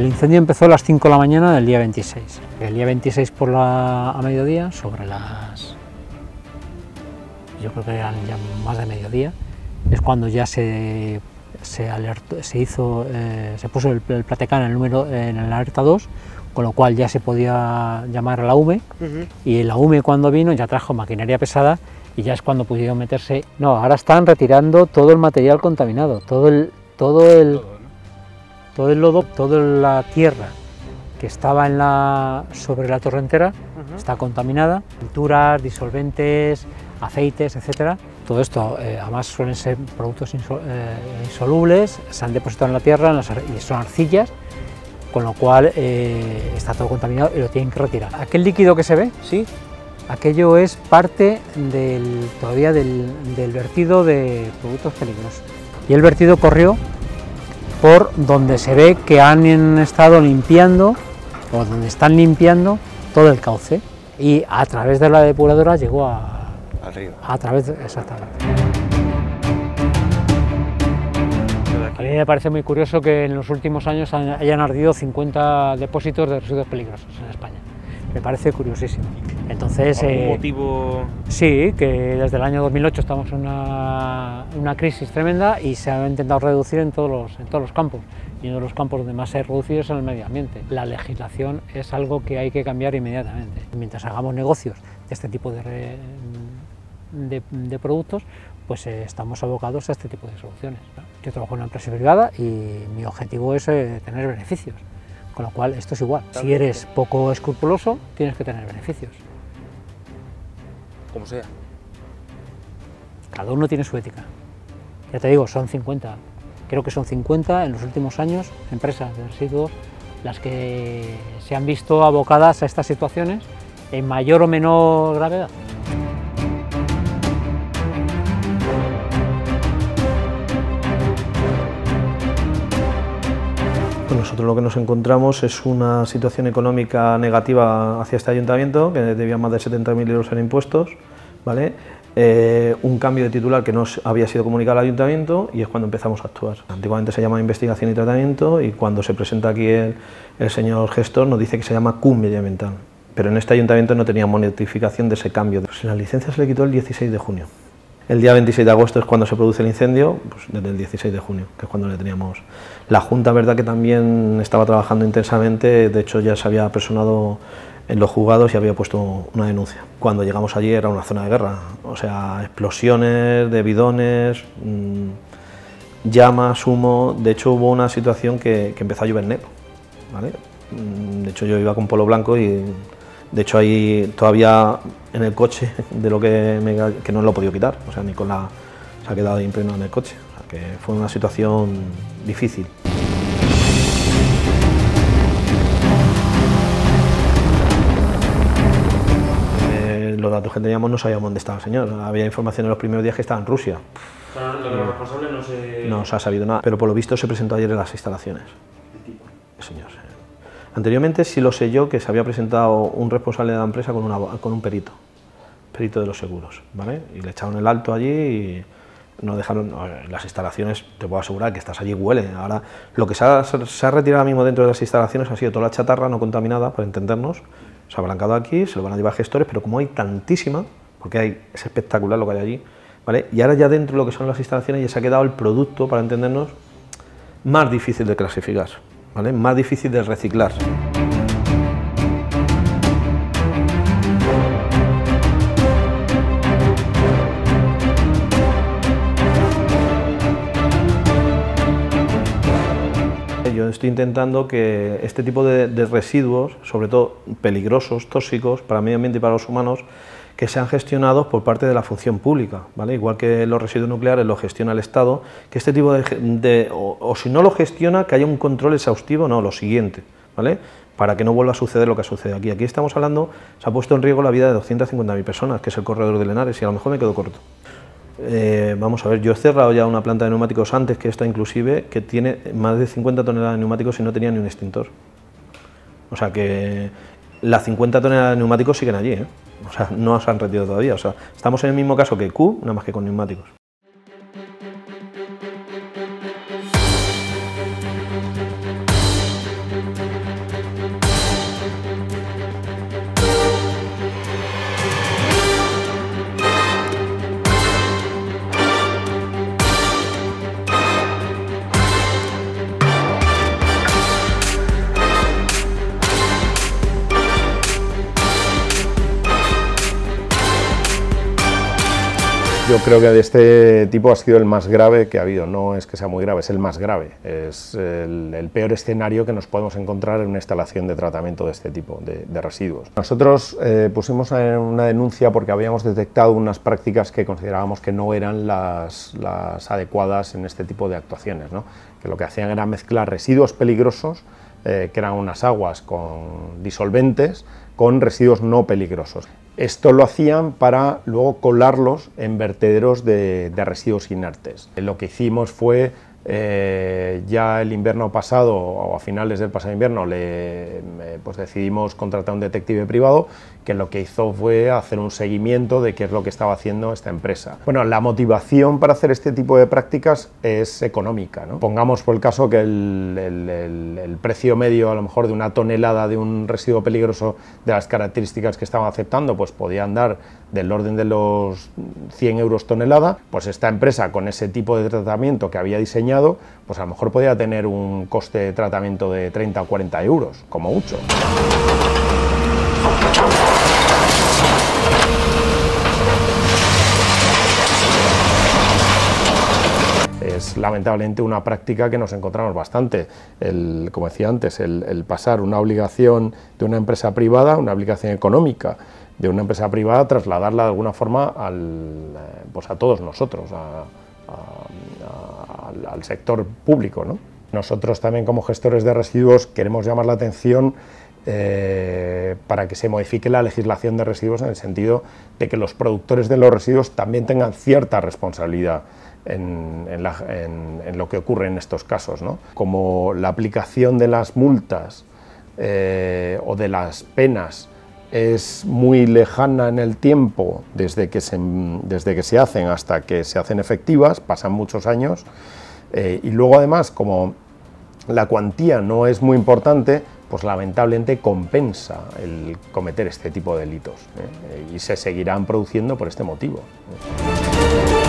El incendio empezó a las 5 de la mañana del día 26. El día 26 por la, a mediodía, sobre las... yo creo que eran ya más de mediodía, es cuando ya se, se, alertó, se hizo, eh, se puso el, el Platecán en el, número, en el alerta 2, con lo cual ya se podía llamar a la UME, y la UME cuando vino ya trajo maquinaria pesada y ya es cuando pudieron meterse... No, ahora están retirando todo el material contaminado, todo el, todo el, todo el lodo, toda la tierra que estaba en la, sobre la torrentera está contaminada, pinturas, disolventes, aceites, etcétera. Todo esto, eh, además, suelen ser productos insol- eh, insolubles, se han depositado en la tierra en las ar- y son arcillas, con lo cual eh, está todo contaminado y lo tienen que retirar. Aquel líquido que se ve, sí, aquello es parte del, todavía del, del vertido de productos peligrosos. Y el vertido corrió por donde se ve que han estado limpiando o donde están limpiando todo el cauce y a través de la depuradora llegó a, Al río. a través de, exactamente. A mí me parece muy curioso que en los últimos años hayan ardido 50 depósitos de residuos peligrosos en España. Me parece curiosísimo. Entonces, ¿Algún eh, motivo? Sí, que desde el año 2008 estamos en una, una crisis tremenda y se ha intentado reducir en todos, los, en todos los campos. Y uno de los campos donde más se ha reducido es en el medio ambiente. La legislación es algo que hay que cambiar inmediatamente. Mientras hagamos negocios de este tipo de, re- de, de productos, pues eh, estamos abocados a este tipo de soluciones. ¿no? Yo trabajo en una empresa privada y mi objetivo es eh, tener beneficios. Con lo cual, esto es igual. Si eres poco escrupuloso, tienes que tener beneficios. Como sea. Cada uno tiene su ética. Ya te digo, son 50. Creo que son 50 en los últimos años empresas de residuos las que se han visto abocadas a estas situaciones en mayor o menor gravedad. Nosotros lo que nos encontramos es una situación económica negativa hacia este ayuntamiento, que debía más de 70.000 euros en impuestos, ¿vale? Eh, un cambio de titular que no había sido comunicado al ayuntamiento y es cuando empezamos a actuar. Antiguamente se llama investigación y tratamiento y cuando se presenta aquí el, el señor gestor nos dice que se llama CUM medioambiental, pero en este ayuntamiento no teníamos notificación de ese cambio. Pues la licencia se le quitó el 16 de junio. El día 26 de agosto es cuando se produce el incendio, pues desde el 16 de junio, que es cuando le teníamos. La Junta, verdad que también estaba trabajando intensamente, de hecho ya se había personado en los juzgados y había puesto una denuncia. Cuando llegamos allí era una zona de guerra, o sea, explosiones de bidones, mm, llamas, humo, de hecho hubo una situación que, empezó a llover negro. Mm, De hecho yo iba con polo blanco y de hecho ahí todavía en el coche de lo que, me, que no lo he podido quitar, o sea, ni con la se ha quedado impregnado en el coche, o sea, que fue una situación difícil. Eh, los datos que teníamos no sabíamos dónde estaba el señor, había información en los primeros días que estaba en Rusia, los responsables no se... no se ha sabido nada, pero por lo visto se presentó ayer en las instalaciones. Señor. Anteriormente sí lo sé yo que se había presentado un responsable de la empresa con, una- con un perito, perito de los seguros, ¿vale? Y le echaron el alto allí y no dejaron, las instalaciones, te puedo asegurar que estás allí huele. Ahora, lo que se ha, se ha retirado mismo dentro de las instalaciones ha sido toda la chatarra no contaminada, para entendernos, se ha blancado aquí, se lo van a llevar gestores, pero como hay tantísima, porque hay, es espectacular lo que hay allí, ¿vale? Y ahora ya dentro de lo que son las instalaciones ya se ha quedado el producto, para entendernos, más difícil de clasificar, ¿vale? más difícil de reciclar. Yo estoy intentando que este tipo de, de residuos, sobre todo peligrosos, tóxicos para el medio ambiente y para los humanos, que sean gestionados por parte de la función pública, ¿vale? igual que los residuos nucleares los gestiona el Estado, que este tipo de, o, si no lo gestiona, que haya un control exhaustivo, no, lo siguiente, ¿vale? para que no vuelva a suceder lo que sucede aquí. Aquí estamos hablando, se ha puesto en riesgo la vida de 250.000 personas, que es el corredor de Lenares, y a lo mejor me quedo corto. Eh, vamos a ver, yo he cerrado ya una planta de neumáticos antes que esta inclusive, que tiene más de 50 toneladas de neumáticos y no tenía ni un extintor. O sea que las 50 toneladas de neumáticos siguen allí, ¿eh? O sea, no se han retirado todavía. O sea, estamos en el mismo caso que Q, nada más que con neumáticos. Yo creo que de este tipo ha sido el más grave que ha habido. No es que sea muy grave, es el más grave. Es el, peor escenario que nos podemos encontrar en una instalación de tratamiento de este tipo de, residuos. Nosotros eh, pusimos una denuncia porque habíamos detectado unas prácticas que considerábamos que no eran las, adecuadas en este tipo de actuaciones. Que lo que hacían era mezclar residuos peligrosos, eh, que eran unas aguas con disolventes, con residuos no peligrosos. Esto lo hacían para luego colarlos en vertederos de, residuos inertes. Lo que hicimos fue eh, ya el invierno pasado o a finales del pasado invierno le, pues decidimos contratar a un detective privado que lo que hizo fue hacer un seguimiento de qué es lo que estaba haciendo esta empresa. Bueno, la motivación para hacer este tipo de prácticas es económica. Pongamos por el caso que el, precio medio a lo mejor de una tonelada de un residuo peligroso de las características que estaban aceptando, pues podía andar del orden de los 100 euros tonelada, pues esta empresa con ese tipo de tratamiento que había diseñado, pues a lo mejor podía tener un coste de tratamiento de 30 o 40 euros, como mucho. es lamentablemente una práctica que nos encontramos bastante. El, como decía antes, el, pasar una obligación de una empresa privada, una obligación económica de una empresa privada, trasladarla de alguna forma al, eh, pues a todos nosotros, al sector público. Nosotros también como gestores de residuos queremos llamar la atención eh, para que se modifique la legislación de residuos en el sentido de que los productores de los residuos también tengan cierta responsabilidad en, lo que ocurre en estos casos, como la aplicación de las multas eh, o de las penas es muy lejana en el tiempo desde que desde que se hacen hasta que se hacen efectivas, pasan muchos años, eh, y luego además como la cuantía no es muy importante, pues lamentablemente compensa el cometer este tipo de delitos ¿eh? y se seguirán produciendo por este motivo. ¿eh?